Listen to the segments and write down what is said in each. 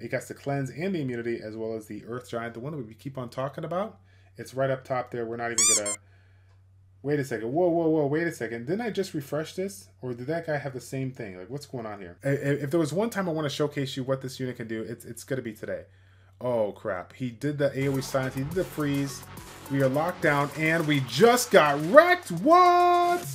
It gets the cleanse and the immunity, as well as the Earth Giant, the one that we keep on talking about. It's right up top there. We're not even gonna. Wait a second. Whoa, whoa, whoa. Wait a second. Didn't I just refresh this? Or did that guy have the same thing? Like, what's going on here? If there was one time I want to showcase you what this unit can do, it's, it's going to be today. Oh, crap. He did the AoE silence. He did the freeze. We are locked down, and we just got wrecked. What?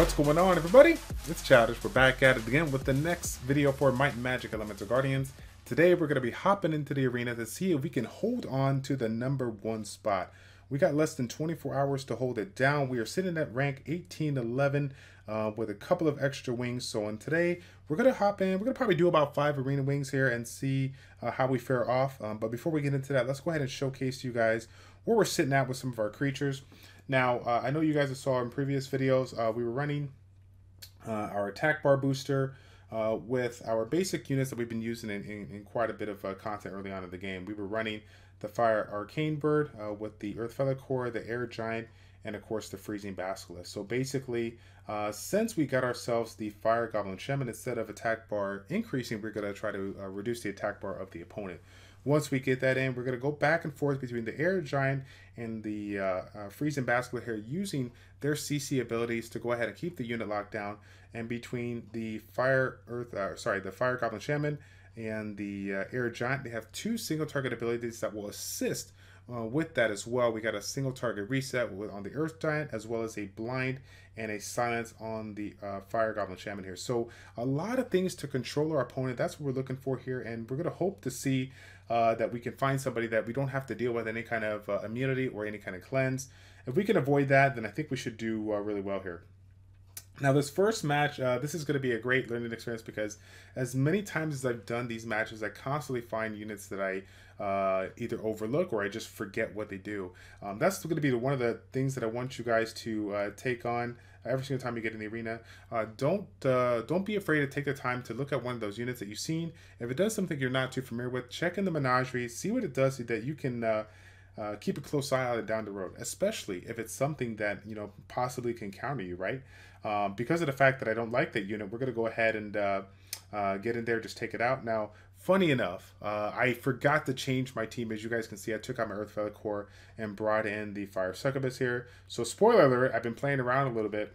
What's going on, everybody? It's Childish. We're back at it again with the next video for Might and Magic Elemental Guardians. Today, we're going to be hopping into the arena to see if we can hold on to the number one spot. We got less than 24 hours to hold it down. We are sitting at rank 1811 uh, with a couple of extra wings. So on today, we're going to hop in. We're going to probably do about five arena wings here and see uh, how we fare off. Um, but before we get into that, let's go ahead and showcase to you guys where we're sitting at with some of our creatures. Now, uh, I know you guys saw in previous videos, uh, we were running uh, our attack bar booster uh, with our basic units that we've been using in, in, in quite a bit of uh, content early on in the game. We were running the Fire Arcane Bird uh, with the Earth Feather Core, the Air Giant, and of course the Freezing Basilisk. So basically, since we got ourselves the Fire Goblin Shaman, instead of attack bar increasing, we're going to try to reduce the attack bar of the opponent. Once we get that in, we're going to go back and forth between the Air Giant and the uh, uh, Freezing Basilisk here using their CC abilities to go ahead and keep the unit locked down. And between the Fire Earth, uh, sorry, the Fire Goblin Shaman and the uh, Air Giant, they have two single target abilities that will assist uh, with that as well. We got a single target reset with, on the Earth Giant as well as a blind and a silence on the uh, Fire Goblin Shaman here. So a lot of things to control our opponent. That's what we're looking for here. And we're going to hope to see uh, that we can find somebody that we don't have to deal with any kind of uh, immunity or any kind of cleanse. If we can avoid that, then I think we should do uh, really well here. Now, this first match, uh, this is going to be a great learning experience because as many times as I've done these matches, I constantly find units that I uh, either overlook or I just forget what they do. Um, that's going to be one of the things that I want you guys to uh, take on every single time you get in the arena. Uh, don't uh, don't be afraid to take the time to look at one of those units that you've seen. If it does something you're not too familiar with, check in the menagerie, see what it does so that you can uh, uh, keep a close eye on it down the road, especially if it's something that you know possibly can counter you, right? Um, because of the fact that I don't like that unit, we're gonna go ahead and uh, uh, get in there, just take it out. Now, funny enough, uh, I forgot to change my team. As you guys can see, I took out my Earth Feather Core and brought in the Fire Succubus here. So spoiler alert, I've been playing around a little bit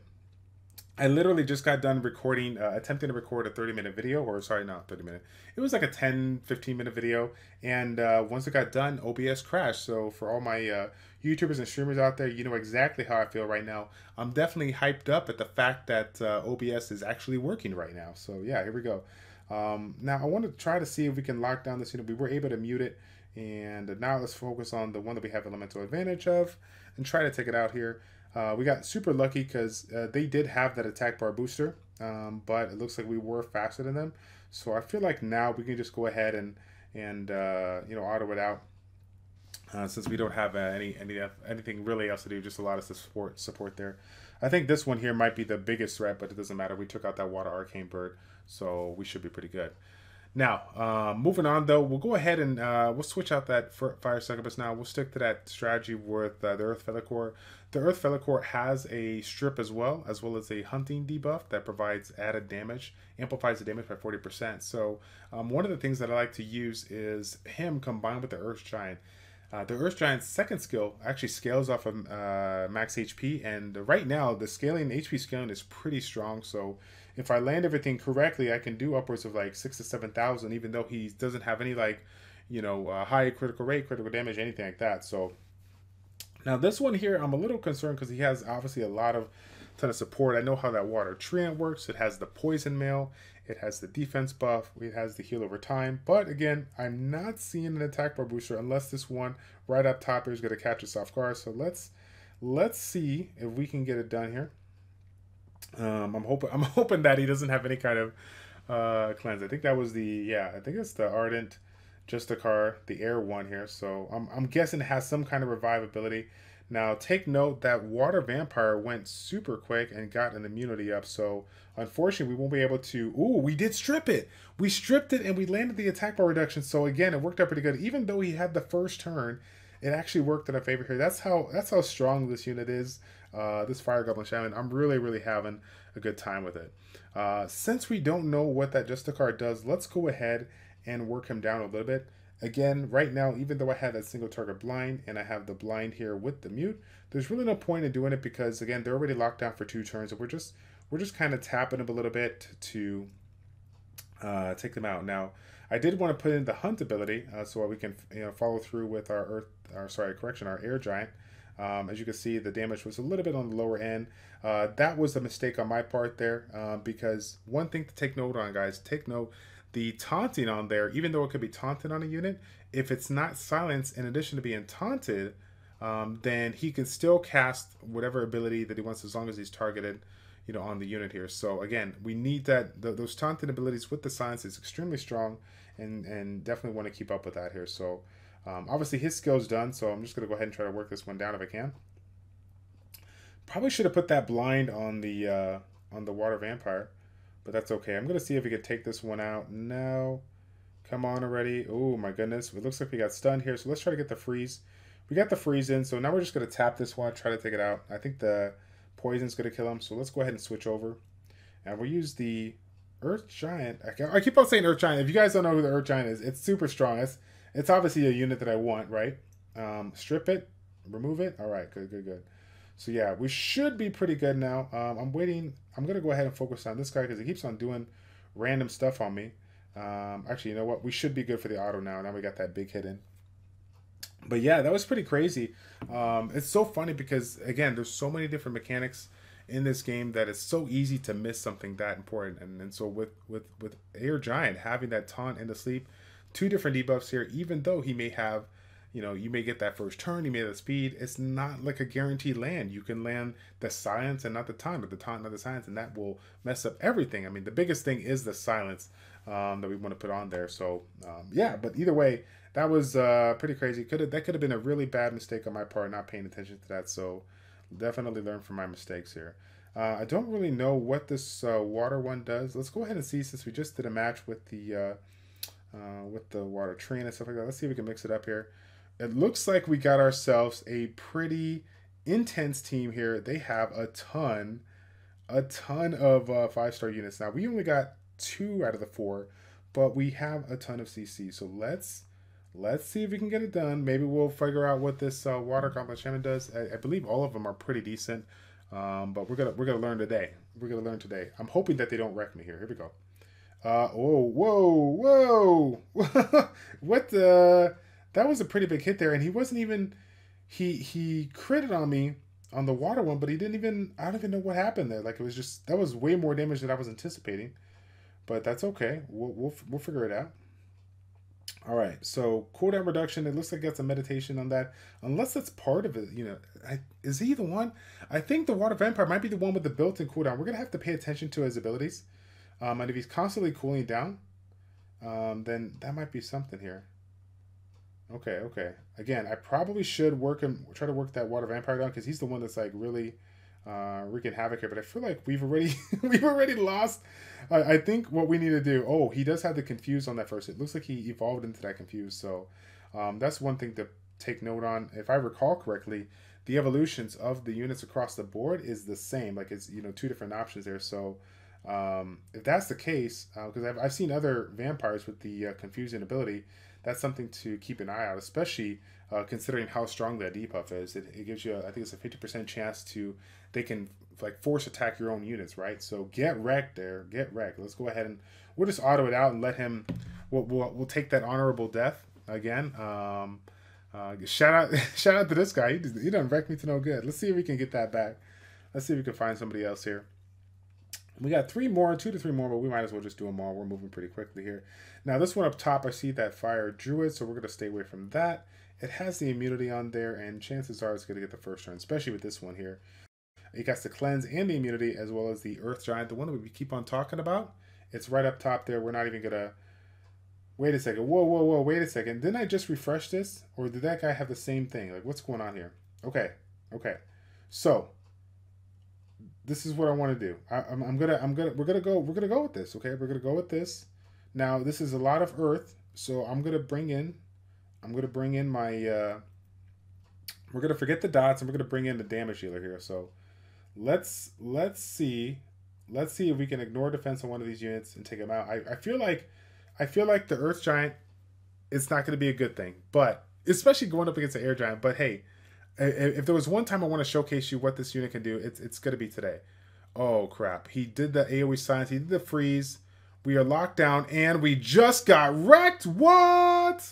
I literally just got done recording, uh, attempting to record a 30 minute video, or sorry, not 30 minute. It was like a 10, 15 minute video. And uh, once it got done, OBS crashed. So for all my uh, YouTubers and streamers out there, you know exactly how I feel right now. I'm definitely hyped up at the fact that uh, OBS is actually working right now. So yeah, here we go. Um, now I want to try to see if we can lock down this unit. We were able to mute it. And now let's focus on the one that we have elemental advantage of and try to take it out here. Uh, we got super lucky because uh, they did have that attack bar booster, um, but it looks like we were faster than them. So I feel like now we can just go ahead and and uh, you know auto it out uh, since we don't have uh, any any anything really else to do. Just a lot of support support there. I think this one here might be the biggest threat, but it doesn't matter. We took out that water arcane bird, so we should be pretty good. Now, uh, moving on though, we'll go ahead and uh, we'll switch out that fire succubus now. We'll stick to that strategy with uh, the Earth Feather Core. The Earth Feather Core has a strip as well, as well as a hunting debuff that provides added damage, amplifies the damage by 40%. So um, one of the things that I like to use is him combined with the Earth Giant. Uh, the Earth Giant's second skill actually scales off of uh, max HP, and right now the scaling HP scaling is pretty strong. So if I land everything correctly, I can do upwards of like six to seven thousand, even though he doesn't have any like, you know, uh, high critical rate, critical damage, anything like that. So now this one here, I'm a little concerned because he has obviously a lot of ton of support. I know how that water treant works. It has the poison mail. It has the defense buff. It has the heal over time. But again, I'm not seeing an attack bar booster unless this one right up top here is going to catch us off guard. So let's let's see if we can get it done here. Um, I'm hoping I'm hoping that he doesn't have any kind of uh, cleanse. I think that was the yeah. I think it's the ardent, Justicar, the car, the air one here. So I'm I'm guessing it has some kind of revivability. Now take note that water vampire went super quick and got an immunity up. So unfortunately we won't be able to. Ooh, we did strip it. We stripped it and we landed the attack bar reduction. So again, it worked out pretty good. Even though he had the first turn, it actually worked in our favor here. That's how that's how strong this unit is. uh, this Fire Goblin Shaman. I'm really, really having a good time with it. Uh, since we don't know what that Justicar does, let's go ahead and work him down a little bit. Again, right now, even though I have that single target blind and I have the blind here with the mute, there's really no point in doing it because again, they're already locked down for two turns. And we're just we're just kind of tapping them a little bit to uh, take them out. Now, I did want to put in the hunt ability uh, so we can you know follow through with our earth, our sorry correction, our air giant. Um, as you can see, the damage was a little bit on the lower end. Uh, that was a mistake on my part there uh, because one thing to take note on, guys, take note the taunting on there, even though it could be taunted on a unit, if it's not silenced in addition to being taunted, um, then he can still cast whatever ability that he wants as long as he's targeted you know on the unit here. So again we need that the, those taunting abilities with the silence is extremely strong and and definitely want to keep up with that here. So um, obviously his skill's done so i'm just to go ahead and try to work this one down if i can. Probably should have put that blind on the uh, on the water vampire but that's okay i'm going to see if we can take this one out no come on already oh my goodness it looks like we got stunned here so let's try to get the freeze we got the freeze in so now we're just going to tap this one try to take it out i think the Poison's going to kill him. So let's go ahead and switch over. And we'll use the Earth Giant. I keep on saying Earth Giant. If you guys don't know who the Earth Giant is, it's super strong. It's, it's obviously a unit that I want, right? Um, strip it, remove it. All right, good, good, good. So yeah, we should be pretty good now. Um, I'm waiting. I'm going to go ahead and focus on this guy because he keeps on doing random stuff on me. Um, actually, you know what? We should be good for the auto now. Now we got that big hit in but yeah, that was pretty crazy. Um, it's so funny because again, there's so many different mechanics in this game that it's so easy to miss something that important. And, and so with with with Air Giant having that taunt and the sleep, two different debuffs here, even though he may have, you know, you may get that first turn, you may have the speed. It's not like a guaranteed land. You can land the silence and not the time, but the taunt not the silence, and that will mess up everything. I mean, the biggest thing is the silence um, that we want to put on there. So um, yeah, but either way that was uh, pretty crazy. Could that could have been a really bad mistake on my part, not paying attention to that. So definitely learn from my mistakes here. Uh, I don't really know what this uh, water one does. Let's go ahead and see since we just did a match with the uh, uh, with the water treant and stuff like that. Let's see if we can mix it up here. It looks like we got ourselves a pretty intense team here. They have a ton, a ton of uh, five star units. Now we only got two out of the four, but we have a ton of CC. So let's let's see if we can get it done. Maybe we'll figure out what this uh, water complex shaman does. I, I, believe all of them are pretty decent, um, but we're gonna we're gonna learn today. We're gonna learn today. I'm hoping that they don't wreck me here. Here we go. Uh, oh, whoa, whoa! what the? That was a pretty big hit there, and he wasn't even. He he critted on me on the water one, but he didn't even. I don't even know what happened there. Like it was just that was way more damage than I was anticipating, but that's okay. We'll we'll, we'll figure it out. All right, so cooldown reduction. It looks like that's a meditation on that, unless that's part of it. You know, I, is he the one? I think the water vampire might be the one with the built-in cooldown. We're gonna have to pay attention to his abilities, um, and if he's constantly cooling down, um, then that might be something here. Okay, okay. Again, I probably should work him, try to work that water vampire down because he's the one that's like really uh, wreaking havoc here. But I feel like we've already we've already lost I, I think what we need to do. Oh, he does have the confused on that first. It looks like he evolved into that confused. So um, that's one thing to take note on. If I recall correctly, the evolutions of the units across the board is the same. Like it's you know two different options there. So um, if that's the case, because uh, I've, I've seen other vampires with the uh, confusing ability, that's something to keep an eye out, especially uh, considering how strong that debuff is. It, it gives you, a, I think it's a 50% chance to, they can like force attack your own units, right? So get wrecked there, get wrecked. Let's go ahead and we'll just auto it out and let him. We'll we'll, we'll take that honorable death again. Um, uh, shout out shout out to this guy. He he done wrecked me to no good. Let's see if we can get that back. Let's see if we can find somebody else here. We got three more, two to three more, but we might as well just do them all. We're moving pretty quickly here. Now this one up top, I see that fire druid, so we're gonna stay away from that. It has the immunity on there, and chances are it's gonna get the first turn, especially with this one here. It gets the cleanse and the immunity, as well as the Earth Giant, the one that we keep on talking about. It's right up top there. We're not even gonna. Wait a second. Whoa, whoa, whoa. Wait a second. Didn't I just refresh this, or did that guy have the same thing? Like, what's going on here? Okay, okay. So this is what I want to do. I, am I'm gonna, I'm gonna, we're gonna go, we're gonna go with this. Okay, we're gonna go with this. Now this is a lot of Earth, so I'm gonna bring in, I'm gonna bring in my. uh we're gonna forget the dots and we're gonna bring in the damage dealer here. So let's let's see let's see if we can ignore defense on one of these units and take them out. I, I feel like I feel like the Earth Giant it's not to be a good thing, but especially going up against the Air Giant. But hey, if there was one time I want to showcase you what this unit can do, it's it's going to be today. Oh crap! He did the AOE silence. He did the freeze. We are locked down, and we just got wrecked. What?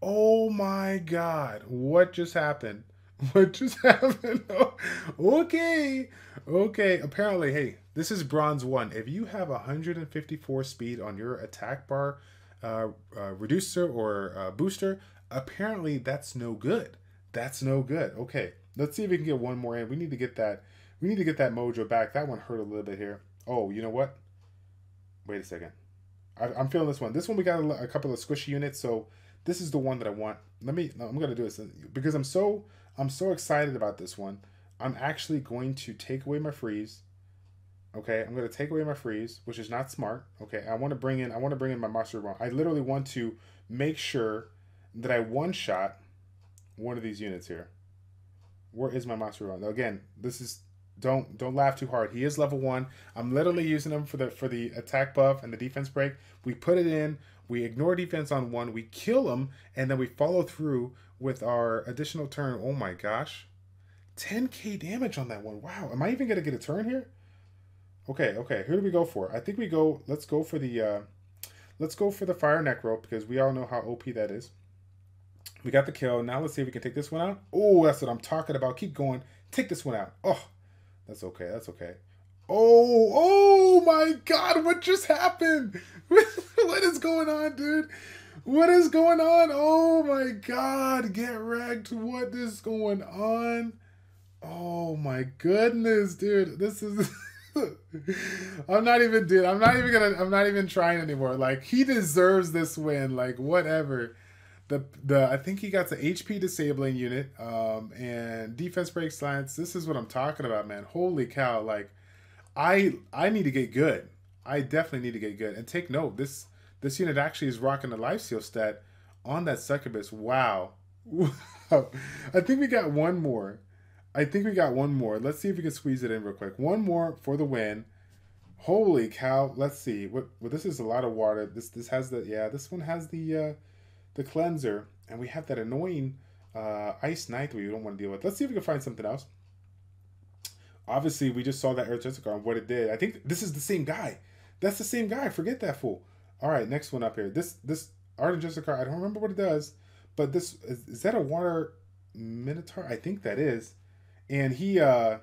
Oh my god! What just happened? What just happened? okay, okay. Apparently, hey, this is bronze one. If you have 154 speed on your attack bar uh, uh, reducer or uh, booster, apparently that's no good. That's no good. Okay, let's see if we can get one more in. We need to get that. We need to get that mojo back. That one hurt a little bit here. Oh, you know what? Wait a second. I, am feeling this one. This one we got a, a couple of squishy units, so this is the one that I want. Let me. I'm gonna do this uh, because I'm so I'm so excited about this one. I'm actually going to take away my freeze. Okay, I'm to take away my freeze, which is not smart. Okay, I want to bring in I want to bring in my monster run. I literally want to make sure that I one shot one of these units here. Where is my monster run? Again, this is don't don't laugh too hard. He is level one. I'm literally using him for the for the attack buff and the defense break. We put it in. We ignore defense on one. We kill him, and then we follow through with our additional turn. Oh my gosh. 10k damage on that one. Wow. Am I even going to get a turn here? Okay, okay. Who do we go for? I think we go, let's go for the, uh, let's go for the Fire Necro because we all know how OP that is. We got the kill. Now let's see if we can take this one out. Oh, that's what I'm talking about. Keep going. Take this one out. Oh, that's okay. That's okay. Oh, oh my God. What just happened? what is going on, dude? What is going on? Oh my god, get wrecked. What is going on? Oh my goodness, dude. This is I'm not even dude, I'm not even gonna I'm not even trying anymore. Like he deserves this win. Like whatever. The the I think he got the HP disabling unit, um, and defense break science. This is what I'm talking about, man. Holy cow, like I I need to get good. I definitely need to get good. And take note, this this unit actually is rocking the life steal stat on that succubus. Wow. I think we got one more. I think we got one more. Let's see if we can squeeze it in real quick. One more for the win. Holy cow. Let's see. What well, this is a lot of water. This this has the yeah, this one has the uh the cleanser. And we have that annoying uh ice knight we don't want to deal with. Let's see if we can find something else. Obviously, we just saw that Air Justicar and what it did. I think this is the same guy. That's the same guy. Forget that fool. All right, next one up here. This this Ardent Justicar. I don't remember what it does, but this is, is that a water minotaur? I think that is. And he uh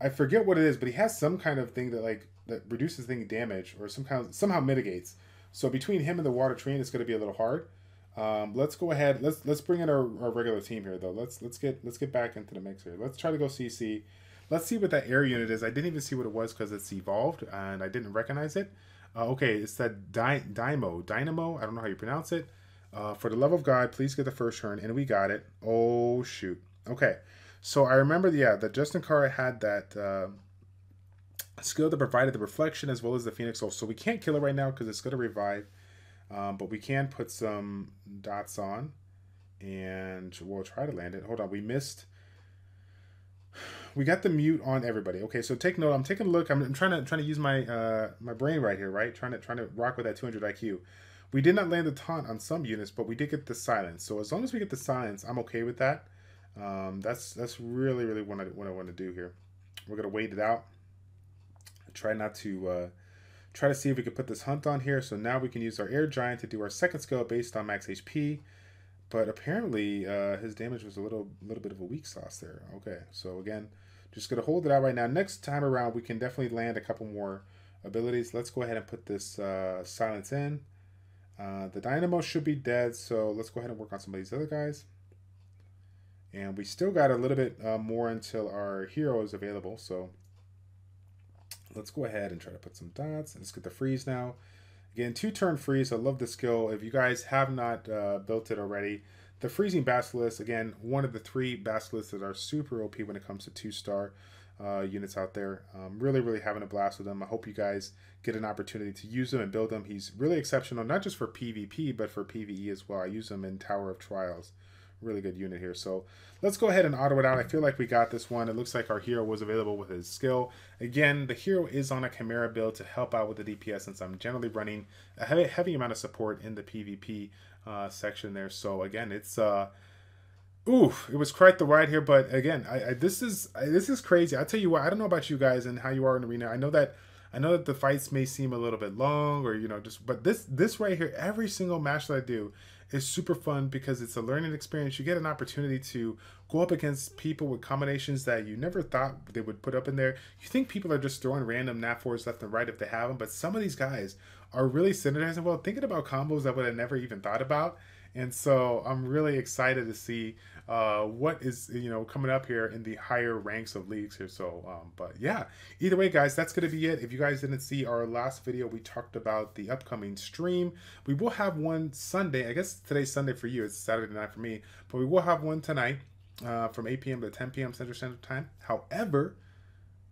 I forget what it is, but he has some kind of thing that like that reduces thing damage or some kind of somehow mitigates. So between him and the water treant, it's going to be a little hard. Um, let's go ahead. Let's let's bring in our, our regular team here though. Let's let's get let's get back into the mix here. Let's try to go CC. Let's see what that air unit is. I didn't even see what it was because it's evolved and I didn't recognize it. Uh, okay, it's that Dy- Dynamo. Dynamo, I don't know how you pronounce it. Uh, for the love of God, please get the first turn. And we got it. Oh, shoot. Okay. So I remember, the yeah, that Justicar had that uh, skill that provided the reflection as well as the Phoenix Soul. So we can't kill it right now because it's going to revive. Um, but we can put some dots on. And we'll try to land it. Hold on. We missed we got the mute on everybody. Okay, so take note. I'm taking a look. I'm, I'm trying to trying to use my uh, my brain right here, right? Trying to trying to rock with that 200 IQ. We did not land the taunt on some units, but we did get the silence. So as long as we get the silence, I'm okay with that. Um, that's that's really really what I what I want to do here. We're gonna wait it out. Try not to uh, try to see if we can put this hunt on here. So now we can use our air giant to do our second skill based on max HP. But apparently uh, his damage was a little little bit of a weak sauce there. Okay, so again, just to hold it out right now. Next time around, we can definitely land a couple more abilities. Let's go ahead and put this uh, silence in. Uh, the dynamo should be dead, so let's go ahead and work on some of these other guys. And we still got a little bit uh, more until our hero is available, so let's go ahead and try to put some dots. Let's get the freeze now. Again, two turn freeze. I love the skill. If you guys have not uh, built it already, the Freezing Basilisk, again, one of the three Basilisks that are super OP when it comes to two-star uh, units out there. Um, really, really having a blast with them. I hope you guys get an opportunity to use them and build them. He's really exceptional, not just for PvP, but for PvE as well. I use them in Tower of Trials. Really good unit here. So let's go ahead and auto it out. I feel like we got this one. It looks like our hero was available with his skill. Again, the hero is on a Chimera build to help out with the DPS since I'm generally running a heavy, heavy amount of support in the PvP uh, section there. So again, it's... Uh, Oof, it was quite the ride here, but again, I, I this is I, this is crazy. I tell you what, I don't know about you guys and how you are in arena. I know that I know that the fights may seem a little bit long, or you know, just but this this right here, every single match that I do is super fun because it's a learning experience. You get an opportunity to go up against people with combinations that you never thought they would put up in there. You think people are just throwing random nat fours left and right if they have them, but some of these guys are really synergizing well, thinking about combos that would have never even thought about. And so I'm really excited to see uh, what is you know coming up here in the higher ranks of leagues here. So, um, but yeah, either way, guys, that's gonna be it. If you guys didn't see our last video, we talked about the upcoming stream. We will have one Sunday. I guess today's Sunday for you. It's Saturday night for me, but we will have one tonight uh, from 8 p.m. to 10 p.m. Central Standard Time. However,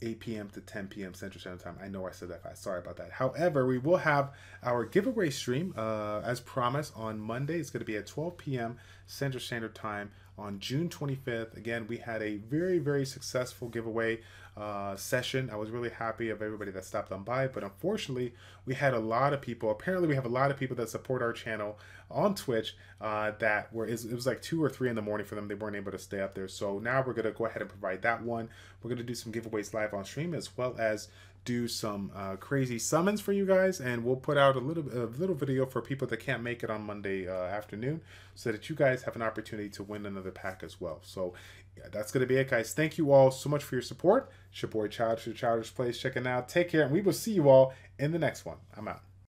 8 p.m. to 10 p.m. Central Standard Time. I know I said that fast. Sorry about that. However, we will have our giveaway stream uh, as promised on Monday. It's going to be at 12 p.m. Central Standard Time on June 25th. Again, we had a very, very successful giveaway uh, session. I was really happy of everybody that stopped on by, but unfortunately, we had a lot of people. Apparently, we have a lot of people that support our channel on Twitch uh, that were it was like two or three in the morning for them. They weren't able to stay up there. So now we're gonna go ahead and provide that one. We're gonna do some giveaways live on stream as well as do some uh, crazy summons for you guys, and we'll put out a little a little video for people that can't make it on Monday uh, afternoon, so that you guys have an opportunity to win another pack as well. So yeah, that's gonna be it, guys. Thank you all so much for your support. It's your boy Childish, Childish Plays checking out. Take care, and we will see you all in the next one. I'm out.